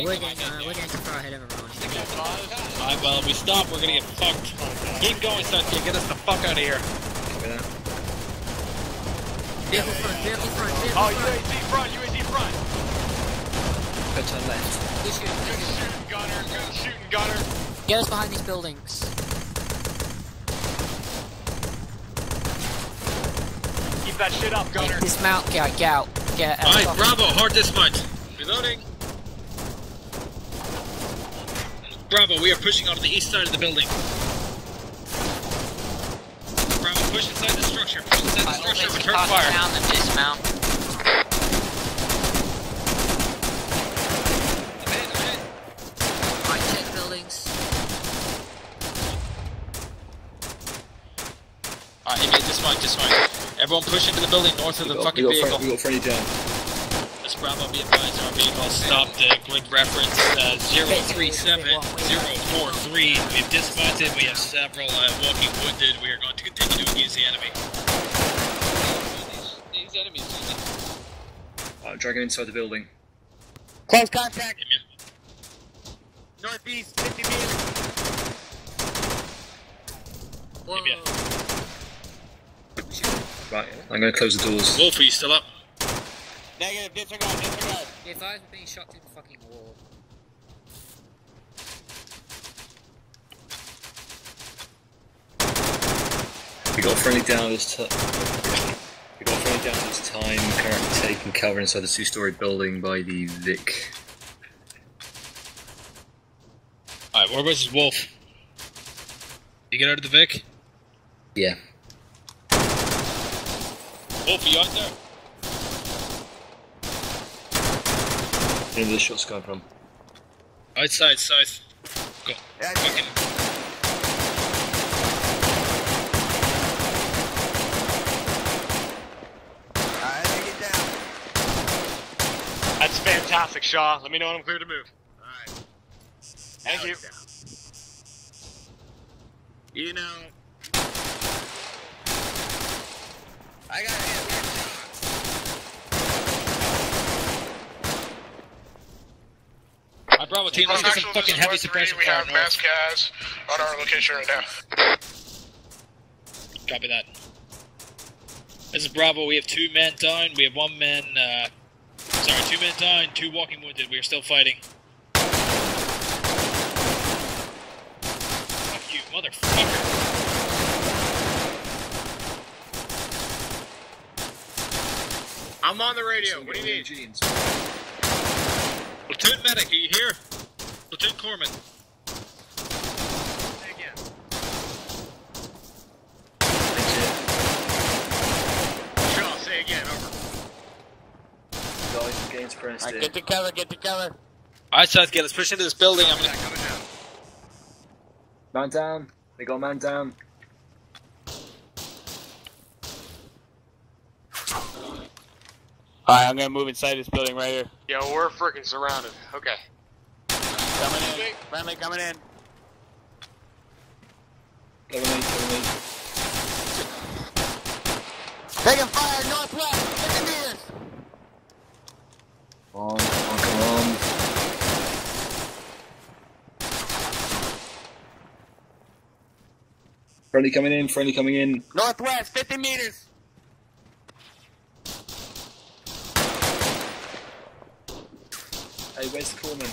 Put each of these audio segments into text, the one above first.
Alright, we're getting, uh, we're getting far ahead of everyone. Alright, well, if we stop, we're gonna get fucked. Keep going, Sunday. Get us the fuck out of here. Vehicle front, vehicle front, vehicle Oh. UAZ front, UAZ front. Go turn left. Good shooting, good Good shooting. shooting, gunner. Good shooting, gunner. Get us behind these buildings. Keep that shit up, gunner. Dismount, get, get out. Get out. Alright, Bravo, hard dispatch. Reloading. Bravo, we are pushing onto the east side of the building. Bravo, push inside the structure. Push inside the structure. Return fire. down and dismount. Alright, check buildings. Alright, Amy, dismount, dismount. Everyone push into the building north of the We got, fucking we got, vehicle. friend, we got friendly down. This Bravo be advised our vehicle stopped uh, grid reference uh, 037-043. We've dismounted. We have several uh, walking wounded. We are going to continue to engage the enemy. These, these enemies. Uh, dragging inside the building. Close contact. Amen. Northeast, 50 meters. Whoa. Right, I'm going to close the doors. Wolf, are you still up? Negative, disregard, disregard. If I was being shot through the fucking wall. We got friendly down this time. We got friendly down this time. Currently taking cover inside the two-story building by the Vic. Alright, where was this Wolf? You get out of the Vic? Yeah. Wolf, are you out there? Where are the shots coming from? Outside, south. Go. Yeah, Fucking. That's fantastic, Shaw. Let me know when I'm clear to move. Alright. Thank you. You know, I got hit. Alright, Bravo team, let's get some fucking heavy suppression We have north. mass cas on our location right now. Copy that. This is Bravo. We have two men down. We have one man. Uh, sorry, two men down. Two walking wounded. We are still fighting. Fuck you, motherfucker! I'm on the radio. What do you need? Jeans. Platoon medic, are you here? Platoon corpsman. Say again. Shaw, say again. Over. Guys, against press Alright, get to cover, get to cover. Alright, Southgate, let's push into this building. I'm gonna. Coming down. Man down. They got man down. Alright, I'm gonna move inside this building right here. Yo, we're freaking surrounded. Okay. Coming in. Friendly coming in. Cover me, cover me. Taking fire northwest, 50 meters. Come on, come on, on. Friendly coming in, friendly coming in. Northwest, 50 meters. Hey, where's the corpsman?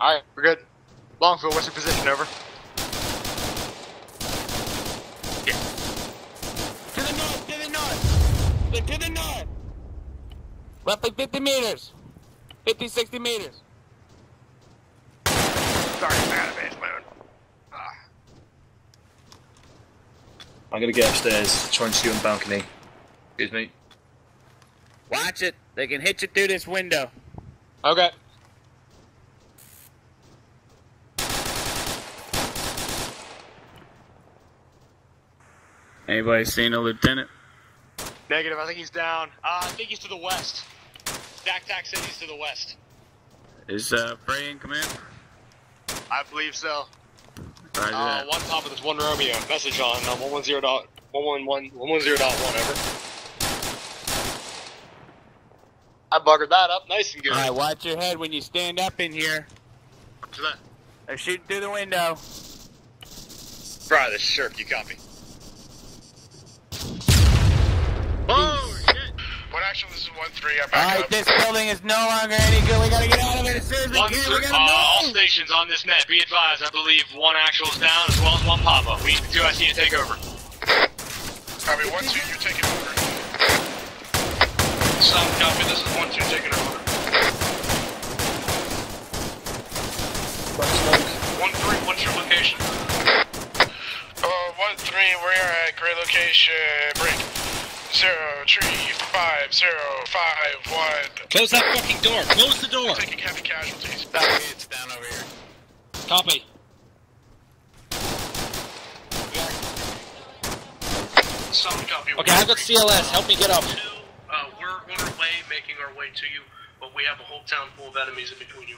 Alright, we're good. Longfield, what's your position? Over. Yeah. To the north, to the north. To- To the north. Roughly 50 meters. 50, 60 meters. Sorry, bad base moon. I'm gonna get upstairs, try and shoot on the balcony. Excuse me. Watch it. They can hit you through this window. Okay. Anybody seen a lieutenant? Negative, I think he's down. Uh, I think he's to the west. Dak Tac said he's to the west. Is uh, Frey in command? I believe so. Roger Uh, that. one top of this one Romeo. Message on uh, 110 dot One one one one one zero dot one. Over. I buggered that up nice and good. Alright, watch your head when you stand up in here. To that. They're shooting through the window. Fry the shirk. You copy. Oh shit! One actual, this is 1 3. I'm back Alright, up. this building is no longer any good. We gotta get out of it as soon as we One, can. We uh, gotta all move. stations on this net, be advised, I believe one actual is down as well as one pop-up. We need the two IC to take over. Copy, 1 2, you're taking over. Some copy, this is one two taking over. One three, what's your location? Uh, 1 3, we are at grid location. Break. 0 3 5 0 5 1. Close that fucking door. Close the door. Taking heavy casualties. It's down over here. Copy. Some copy. Okay, I've got CLS. Help me get up. Uh, we're on our way, making our way to you, but we have a whole town full of enemies in between you.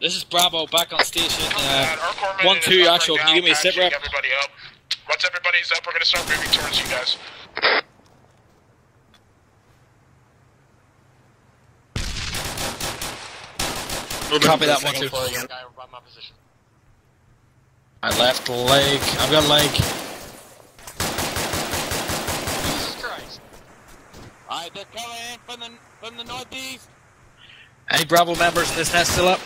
This is Bravo back on station. Uh, that. Our corpsman one, is two, up actual, right can you give me a sit rep? Everybody up. Once everybody's up, we're gonna start moving towards you guys. copy that one, two. Guy my position. I left leg. I've got leg. Jesus Christ. Alright, they're coming in from the from the northeast. Any Bravo members in this nest still up?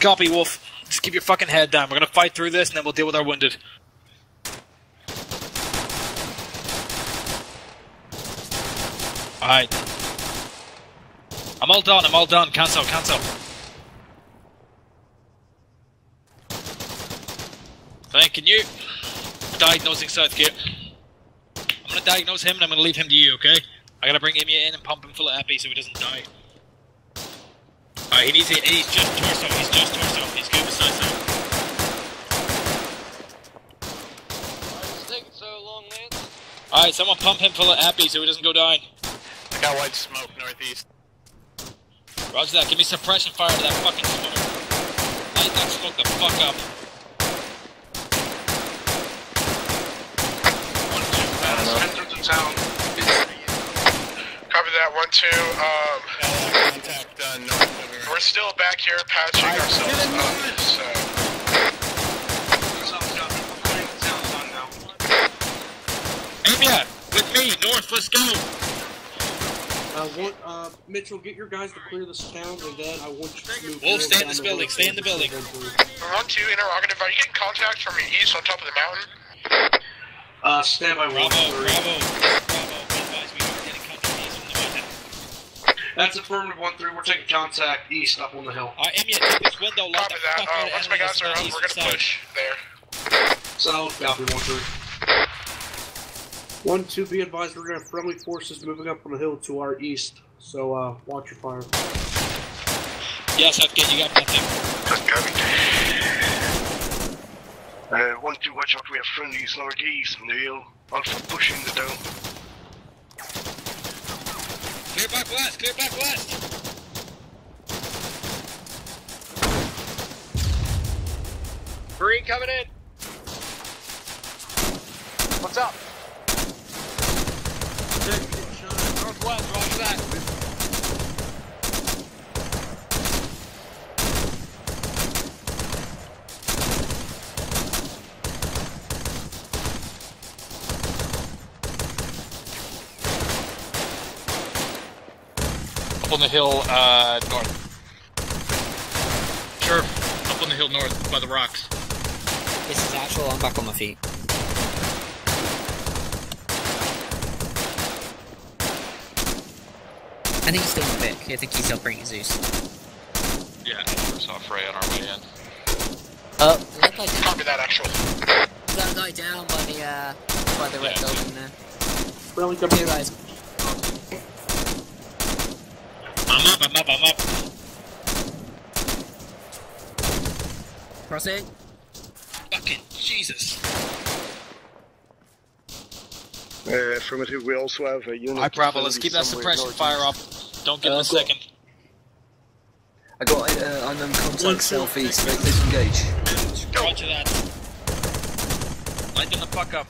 Copy, Wolf. Just keep your fucking head down. We're gonna fight through this, and then we'll deal with our wounded. Alright. I'm all done, I'm all done. Cancel, cancel. Can you diagnosing Southgate? I'm gonna diagnose him and I'm gonna leave him to you, okay? I gotta bring Imia in and pump him full of epi so he doesn't die. Alright, he needs it. He's just torso. He's just torso. He's good with so Why is taking so long, Lance? Alright, someone pump him full of epi so he doesn't go down. I got white smoke northeast. Roger that. Give me suppression fire to that fucking smoke. Light that smoke the fuck up. Two. Enter the town. Copy that. 1 2. Um, Contact uh, north we're still back here patching ourselves up, so. Some copy. We're putting the town on now. Imia, with me, north, let's go. Uh, want, uh, Mitchell, get your guys to clear this town, and then I want you to move. Wolf, north stay in this the building, stay in the building. 1 2, interrogative. Are you getting contact from your east on top of the mountain? Uh, stand by one. Bravo, three. bravo. Bravo. Be we are getting contact east from the mountain. That's affirmative one three. We're taking contact east up on the hill. Alright, Imia, take this window. Lock Copy the that. fuck out Uh, of once my enemies guys are up, we're gonna side. push there. South, copy one three. One two. Be advised, we're gonna have friendly forces moving up on the hill to our east. So uh, watch your fire. Yes, yeah, Southgate, you got nothing. Uh, one, two, watch out, we have friendlies northeast on the hill. Alpha pushing the down. Clear back west, clear back west. Green coming in. What's up? Northwest, roger that. Up on the hill, uh, north. Sure. Up on the hill north by the rocks. This is actual, I'm back on my feet. I think he's still in Vic. I think he's still bringing Zeus. Yeah, we saw Frey on our way in. Oh, is that guy down? Copy that, actual. That guy down by the, uh, by the red Yeah. building there? Friendly Come coming here, guys. I'm up, I'm up, I'm. Crossing. Fucking Jesus. Uh, affirmative, we also have a unit. Alright, Bravo, let's keep that suppression fire up. Don't give him Uh, a second. I got uh, unknown One, contact two, southeast. six. Please engage. Roger that. Light them the fuck up.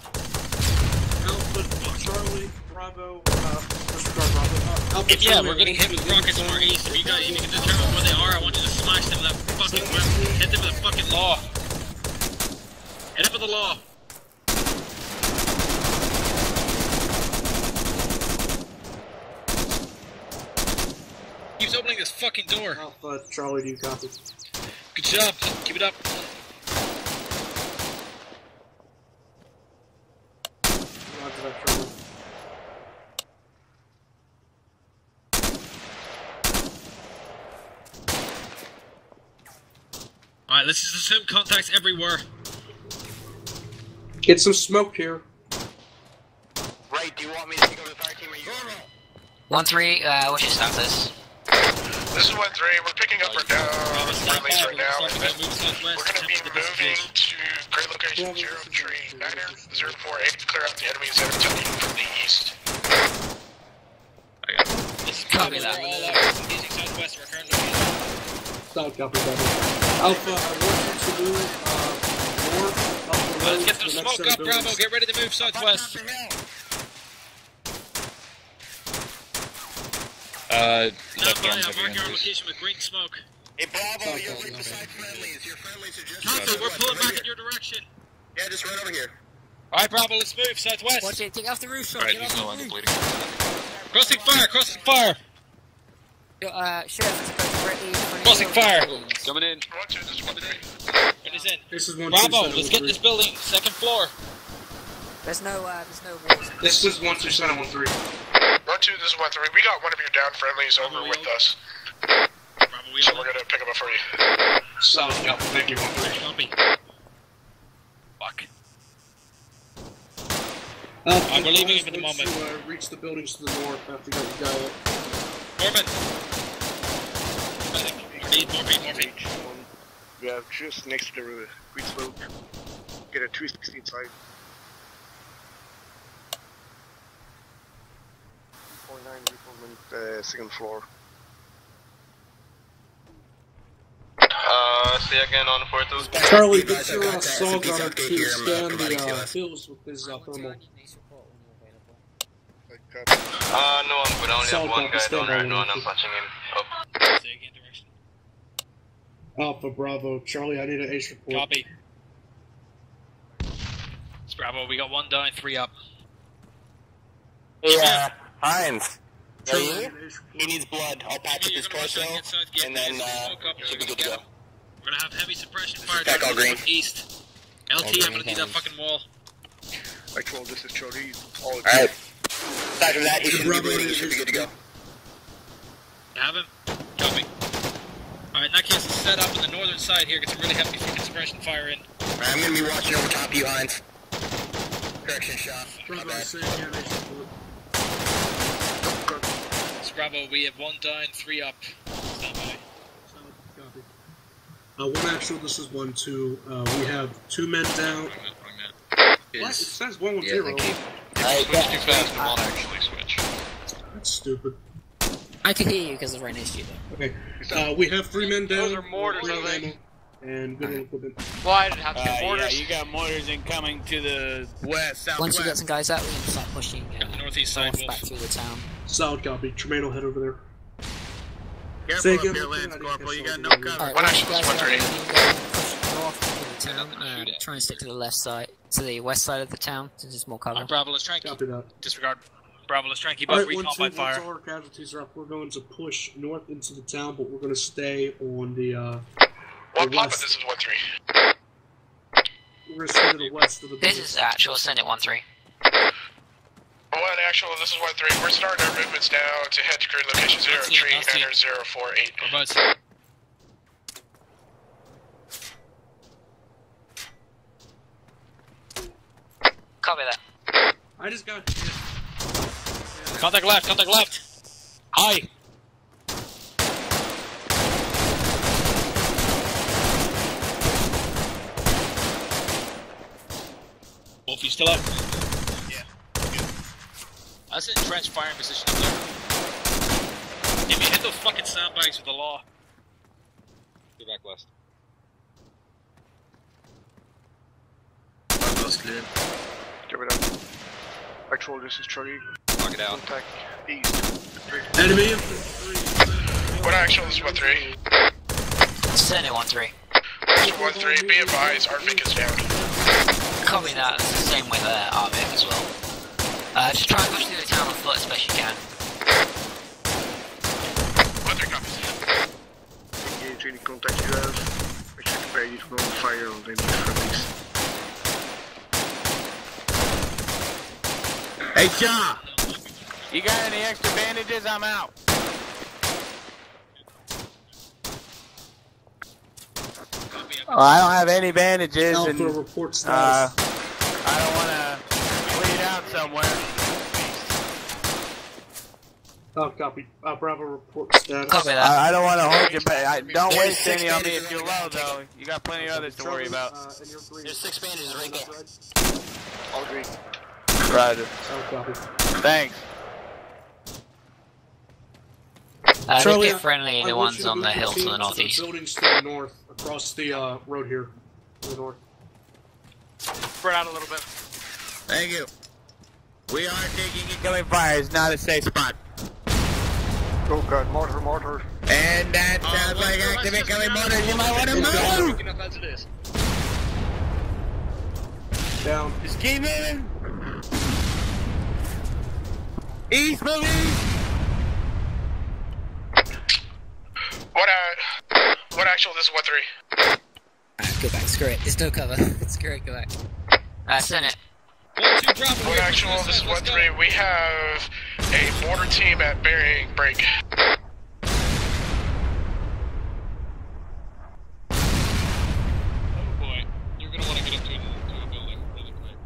Alpha, Charlie, Bravo, uh, disregard Bravo. Alpha, If yeah, we're getting hit with rockets from our east. If you guys, if you can determine where they are, I want you to smash them with that fucking whip. Hit them with a fucking law. Hit them with the law. Keeps opening this fucking door. Alpha, Charlie, do you copy? Good job. Keep it up. Let's just assume contacts everywhere. Get some smoke here. Right, do you want me to go to the fire team or you? One three. Uh, what's your status? This is one three. We're picking up or down Bravo, stand friendlies right We're now. starting to move southwest. We're gonna be moving to grid location zero three niner zero four eight. Clear out the enemies that are coming from the east. This is Copy Bravo, that. We're all out. Engaging southwest. We're currently Solid copy, Bravo. Alpha, I want you to move, uh, north, up the road Let's get some the smoke set of up, Bravo. Get ready to move southwest. Uh, Stand by. I'm marking our location with green smoke. Hey, Bravo, you're right beside friendlies. Your friendlies are just. Copy. We're pulling back in your direction. Yeah, just right over here. Alright, Bravo. Let's move southwest. Watch it. Take off the roof shot. Alright, Get he's no longer bleeding. Crossing fire. Crossing fire. Yo, Uh, sheriff, it's approaching directly in front of Crossing fire. Coming in. One two. This is one three. It is in. This is one, Bravo. seven, Let's get three. this building. Second floor. There's no, uh, there's no walls. This is one two seven one three. One two. This is one three. We got one of your down friendlies over Bravo, with we us, Bravo. we so we're gonna pick them up for you. Solid copy. Thank you. One three. Copy. Fuck. Alpha, Uh, we're leaving advise him at the once moment. you, uh, reach the buildings to the north after you got your guy up. Norman. I think. I need morphine. Morphine. We have just next to the green smoke. Get a 360 inside. 49 reformment, uh, second floor. Uh, say again on four two. Charlie, get your saw gunner to scan the uh, hills with his uh, thermal. Like, uh, no, I'm good. I only Solid have one guy stand down right by, now, and I'm Wilson. patching him up. Stay again direction. Alpha, Bravo, Charlie, I need an ace report. Copy. It's Bravo. We got one down, three up. Yeah, Heinz. Charlie, I Are need you? an ace report. He needs blood. I'll patch up his torso, out, get south, get and then uh, smoke up, should be good to go. We're gonna have heavy suppression fire Back towards all green. east. LT, I'm gonna need that fucking wall. Actual, this is Charlie. All Alright. Aside from that, he shouldn't be bleeding. He should be good to go. You have him? Copy. Alright, in that case, let's set up on the northern side here. Get some really heavy fucking suppression fire in. Alright, I'm gonna be watching over top of you, Heinz. Correction shot. My Bravo, bad. say again, ace report. It's Bravo. We have one down, three up. Stand by. Copy. Uh, one actual, this is one two. Uh, we have two men down. Wrong man, wrong man. What? It Is, says one one yeah, zero. Thank you. If you switch too fast, it won't actually switch. That's stupid. I can hear you because of right next to you. though. Okay. Uh, we have three men down. Those are mortars, I think. And good equipment. Well, I didn't have to Uh, get yeah, you got mortars incoming to the west, Once you get some guys out, we can start pushing Got the uh, northeast side, north back Wolf. through the town. Solid copy. Tremaine will head over there. Careful Say up again, here, Lieutenant, Lance I didn't Corporal. You got no of you. cover. Alright, One once you action, guys one are three. out, go push north through the town. Nothing to Uh, try and stick to the left side, to the west side of the town, since it's more cover. Alright, Bravo. Let's try and keep, Copy that. disregard. Bravo. Let's try and keep up Alright, recon one, two, by once fire. all our casualties are up, we're going to push north into the town, but we're going to stay on the, uh, One the pop, west. this is one three. We're going to stay to the west of the This building. is actual, send it 1-3. One actual, this is one three. We're starting our movements now to head to crew location zero I'll see, three I'll see. niner zero four eight. Whereabouts? Copy that. I just got hit. Contact left. Contact left. Hi. Wolf, you still up? Yeah. That's an entrenched firing position up there. If you hit those fucking sandbags with the law. Get back west. That's clear. Give it up. Actual, this is Charlie. Knock it out. Contact east. Enemy infantry. What actual this is 1-3? Send it 1-3. Actual 1-3, be advised, our Vic is down. Copy that. It's the same with uh, Arvic as well. Uh, just try and push through the town on foot as best you can. 1-3 copies. Engage any contact you have. Make sure to prepare you to go on fire on any friendlies. Hey, Shaw! You got any extra bandages? I'm out. Oh, I don't have any bandages, and Alpha reports uh, status. I don't want to bleed out somewhere. Oh, copy. Uh, Bravo reports status. Copy that. I, I don't want to hold you back. I, don't There's waste any on me if you're low, though. You got plenty of others to worry about. Uh, and you're green. There's six bandages right there. All green. Roger. Oh. Thanks. Uh, Charlie, they get friendly, I the ones on the move hill to team the northeast. buildings to the north, across the uh, road here, to the north. Spread out a little bit. Thank you. We are taking incoming fire. It's not a safe spot. Oh god, mortar, mortar. And that sounds like active incoming mortar. You might want to move. Enough as it is. Down. Just keep moving. East, move. What, uh, what actual this is 1-3? Alright, go back. Screw it. There's no cover. Screw it. Go back. Uh, send it. One, two, Bravo. What actual this is 1-3? We have a border team at bearing break. Oh boy, you're gonna want to get into a, to a building really quick.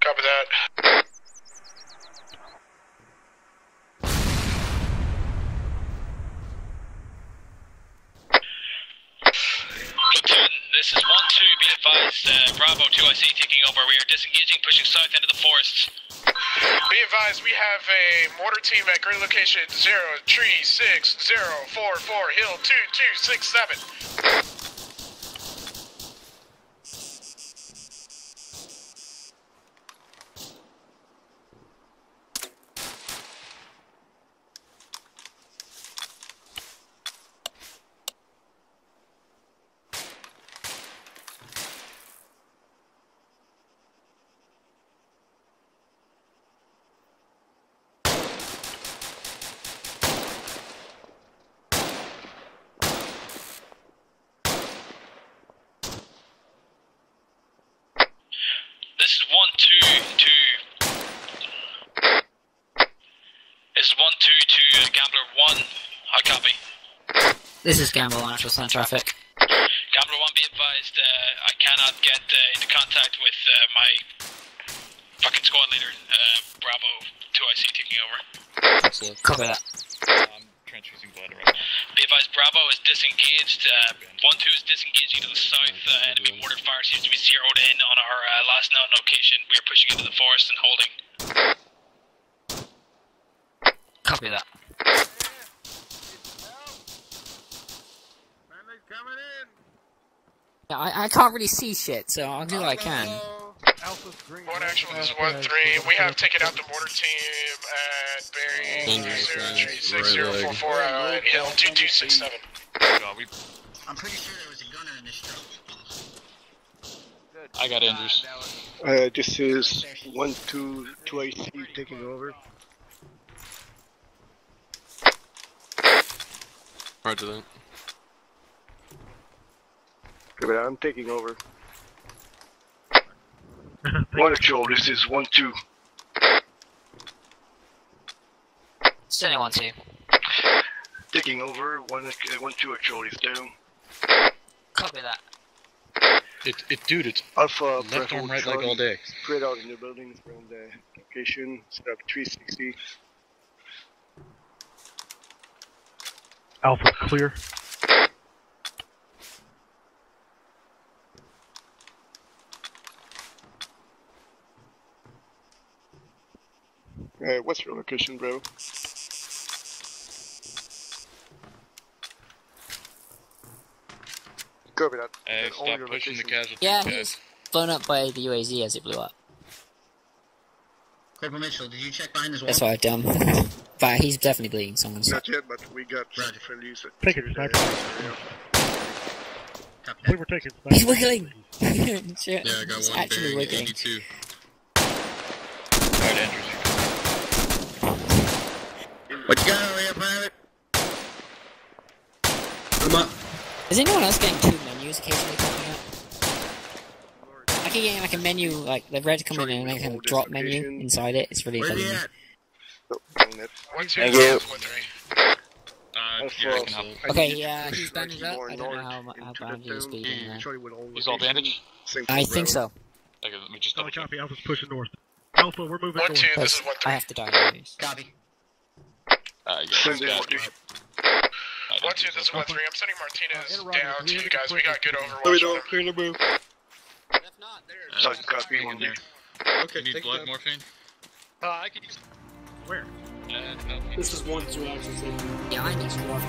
Copy that. Platoon, this is 1-2, be advised, uh, Bravo 2IC taking over. We are disengaging, pushing south into the forests. Be advised, we have a mortar team at grid location 0, tree 6, 0, 4, 4, hill 2, 2, 6, 7. This is 1-2 to... This is 1-2 to uh, Gambler 1. I copy. This is Gambler 1 actual sun traffic. Gambler 1, be advised, uh, I cannot get uh, into contact with uh, my fucking squad leader, uh, Bravo 2IC taking over. Excellent. Copy that. I'm transfusing blood right now. Be advised, Bravo is disengaged. Uh, 1-2 is disengaging to the south. Uh, enemy mortar fire seems to be zeroed in on our uh, last known location. We are pushing into the forest and holding. Copy that. coming in. Yeah, I, I can't really see shit, so I'll do what I can. One actual this is 1-3. We have taken out the mortar team at bearing 0, tree 6, 0, 4, 4, uh, hill 2, 2, 6, 7. I'm pretty sure there was a gunner in this truck. I got Andrews. Uh, this is 1 2 2 IC taking over. Roger that. Okay, but I'm taking over. One actual, this is 1 2. Send it 1-2. Taking over. 1 uh, 1 2 actual is down. Copy that. It, it, dude, it's Alpha, left Bravo, arm, right leg all day. Spread out in the buildings around the location. Set up 360. Alpha clear. Uh, what's your location, bro? Copy that. Hey, stop your pushing the locations. casualties, Yeah, guys. he was blown up by the UAZ as it blew up. Corporal Mitchell, did you check behind this wall? That's what I've done. But he's definitely bleeding. Someone's. Not yet, but we got some friendlies. Take it, sniper. We were taking He's wiggling. Yeah, I got He's one actually wiggling. 82. Alright, Andrews. What you got over here, pirate? I'm up. Is anyone else getting two menus occasionally popping up? I keep getting like a menu, like the red come in and like a drop menu inside it. It's really Where's funny. One, two, Thank you. one, three. Uh, yeah, I can help. Okay, yeah, he's bandaged up. I don't know how, mu- how bandaged he's being there. He's all bandaged? I think so. Okay, let me just double copy. Alpha's pushing north. Alpha, we're moving One, north. two, this is one, I have to die anyways. Copy. Uh, yeah, he's got- uh, One, two, this is one, three. I'm sending Martinez down to you guys. We got good Let me overwatch know, on him. clear the move. Solid copy. Okay, You need blood that. morphine? Uh, I could use. Where? Uh, no. This is one two actually. Yeah, I need some more.